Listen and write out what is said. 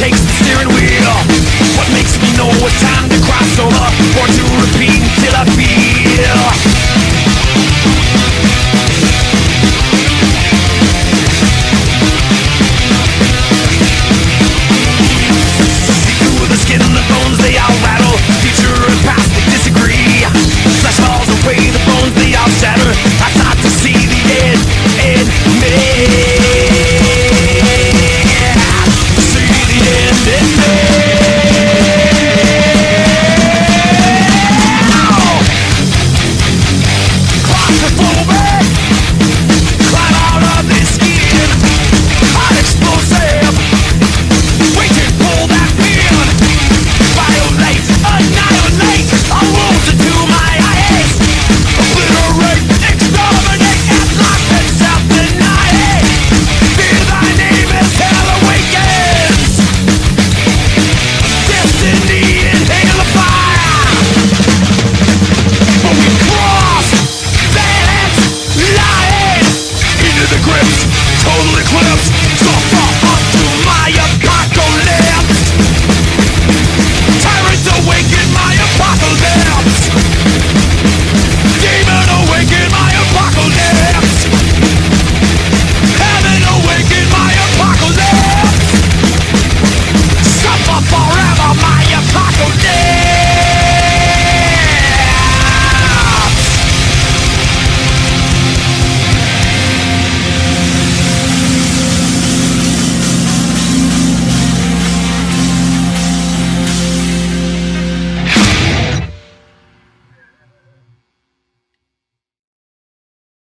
takes the steering wheel. What makes me know it's time to cross over? Or to repeat until I feel. total eclipse. So fuck.